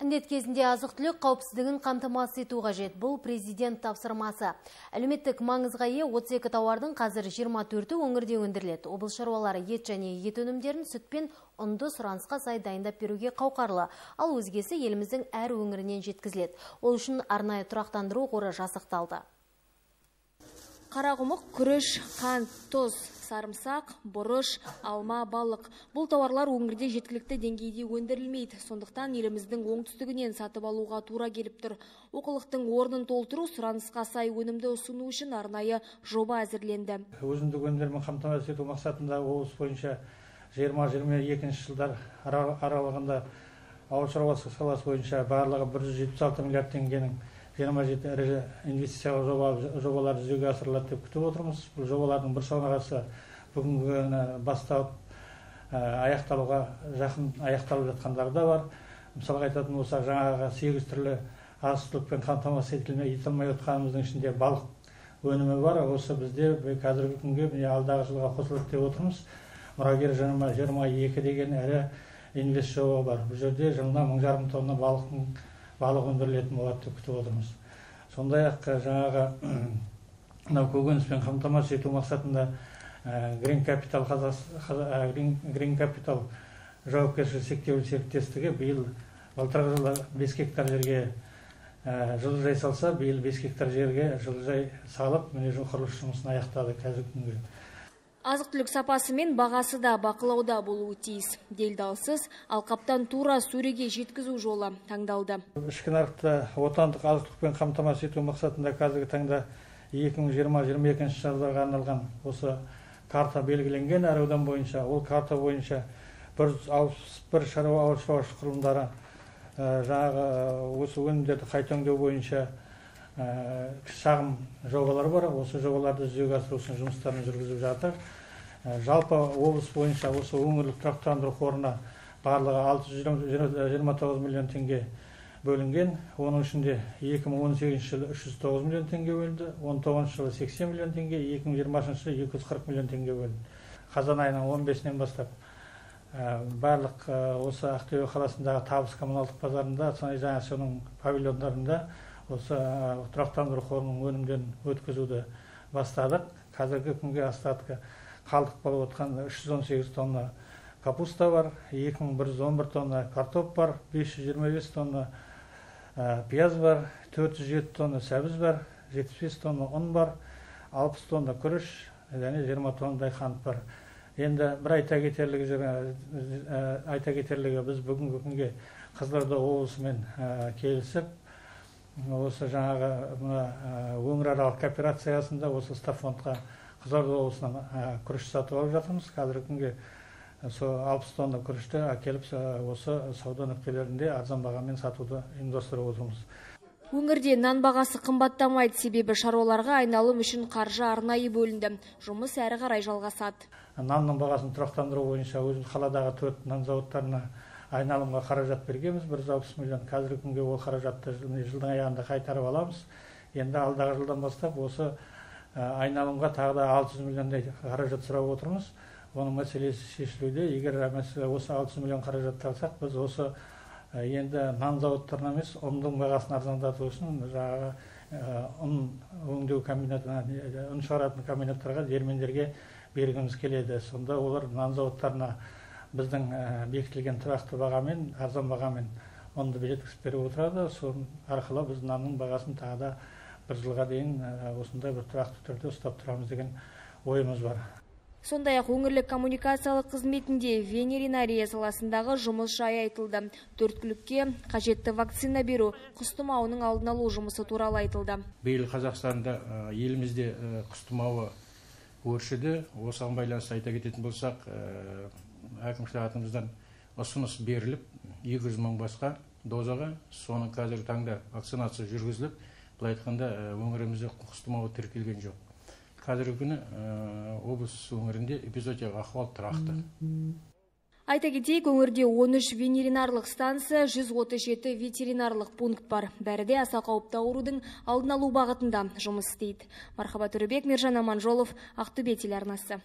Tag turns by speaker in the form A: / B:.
A: Індет кезінде азық түлік қауіпсіздігін қамтамасыз ету қажет. Бұл президент тапсырмасы. Әлеуметтік маңызға ие 32 тауардың қазір 24-і өңірде өндіріледі. Облыс шаруалары ет және ет өнімдерін сүт пен ұнды сұранысқа сай дайындап беруге қауқарлы. Ал өзгесі еліміздің әр өңірінен жеткізіледі. Ол үшін арнайы тұрақтандыру қоры жасақталды.
B: Қарақұмық, күріш, қант, тұз, сарымсақ, бұрыш, алма, балық. Бұл тауарлар өңірде жеткілікті деңгейде өндірілмейді. Сондықтан еліміздің оңтүстігінен сатып алуға тура келіп тұр. Оқылықтың орнын толтыру, сұранысқа сай өнімді ұсыну үшін арнайы жоба әзірленді.
C: Өзіндік өнімдермен қамтамасыз ету мақсатында облыс бойынша 20-22 жылдар аралығында ауыл шаруашылығы саласы бойынша барлығы 176 миллиард теңгенің жиырма жеті ірі инвестициялық жоба, жобалар жүзеге асырылады деп күтіп отырмыз. Бұл жобалардың бір шамасы бүгінгі күні басталып аяқталуға жақын аяқталып жатқандары да бар. Мысалға айтатын болсақ жаңағы сегіз түрлі азық түлікпен қамтамасыз етілмей етілмей отқанымыздың ішінде балық өнімі бар. Осы бізде қазіргі күнге міне алдағы жылға қосылады деп отырмыз. Мұрагер жиырма екі деген ірі инвест жоба бар. Бұл жерде жылына мың жарым тонна балықтың балық өндірілетін болады деп күтіп отырмыз. Сондай ақ жаңағы мынау көкөніспен қамтамасыз ету мақсатында грин капитал грин капитал жауапкершілігі шектеулі серіктестігі биыл былтырғы жылы бес гектар жерге жылыжай салса биыл бес гектар жерге жылыжай салып міне құрылыс жұмысын аяқтады. Қазіргі күнге
B: азық түлік сапасы мен бағасы да бақылауда болуы тиіс делдалсыз алқаптан тура сөреге жеткізу жолы таңдалды.
C: Ішкі нарықты отандық азық түлікпен қамтамасыз ету мақсатында қазіргі таңда 2020-22 жылдарға арналған осы карта белгіленген. Әр аудан бойынша ол карта бойынша бір алпыс бір шаруа ауыл шаруашылық құрылымдары жаңағы осы өнімдерді қайта өңдеу бойынша шағын жобалар бар. Осы жобаларды жүзеге асыру үшін жұмыстарын жүргізіп жатыр. Жалпы облыс бойынша осы өңірлік тұрақтандыру қорына барлығы алты жүз жиырма тоғыз миллион теңге бөлінген. Оның ішінде 2018 жылы 309 миллион теңге бөлінді. 19 жылы 80 миллион теңге 2020 жылы 240 миллион теңге бөлінді. Қазан айының 15-нен бастап барлық осы ақтөбе қаласындағы табыс коммуналдық базарында жаңа соның павильондарында осы тұрақтандыру қорының өнімдерін өткізуді бастадық. Қазіргі күнге остатка қалдық болып отқан 318 тонна капуста бар 2111 тонна картоп бар 525 тонна пияз бар 407 тонна сәбіз бар 75 тонна ұн бар 60 тонна күріш және 20 тоннадай қант бар. Енді бір айта кетерлігі айта кетерлігі біз бүгінгі күнге қызылорда облысымен келісіп осы жаңағы мына өңіраралық кооперация аясында осы стафондқа қызылорда облысынан күріш сатып алып жатырмыз. Қазіргі күнге сол алпыс тонна күрішті әкеліп осы сауда нүктелерінде арзан бағамен сатуды ұйымдастырып отырмыз.
B: Өңірде нан бағасы қымбаттамайды. Себебі шаруаларға айналым үшін қаржы арнайы бөлінді. Жұмыс әрі қарай жалғасады.
C: Нанның бағасын тұрақтандыру бойынша өзіміз қаладағы төрт нан зауыттарына айналымға қаражат бергенбіз. Бір жүз алпыс миллион қазіргі күнге ол қаражатты жылдың аяғында қайтарып аламыз. Енді алдағы жылдан бастап осы айналымға тағы да алты жүз миллиондай қаражат сұрап отырмыз. Оның мәселесі шешілуде. Егер осы алты жүз миллион қаражатты алсақ біз осы енді нан зауыттарына емес ұнның бағасын арзандату үшін жаңағы ұн өңдеу комбинатына ұн шығаратын комбинаттарға диірмендерге бергіміз келеді. Сонда олар нан зауыттарына біздің бекітілген тұрақты бағамен арзан бағамен ұнды жеткізіп беріп отырады. Сол арқылы біз нанның бағасын тағы да бір жылға дейін осындай бір тұрақты түрде ұстап тұрамыз деген ойымыз бар.
B: Сондай ақ өңірлік коммуникациялық қызметінде ветеринария саласындағы жұмыс жайы айтылды. Төрткүлікке қажетті вакцина беру құс тұмауының алдын алу жұмысы туралы айтылды.
D: Биыл қазақстанда елімізде құс тұмауы өршіді. Осыған байланысты айта кететін болсақ әкімшілік ұсыныс беріліп екі жүз мың басқа дозаға соның қазіргі таңда вакцинация жүргізіліп былай айтқанда өңірімізде құс тұмауы тіркелген жоқ. Қазіргі күні облыс өңірінде эпизоотиялық ахуал тұрақты.
B: Айта кетейік өңірде 13 ветеринарлық станция 137 ветеринарлық пункт бар. Бәрі де аса қауіпті аурудың алдын алу бағытында жұмыс істейді. Мархабат төребек мержан аманжолов ақтөбе телеарнасы.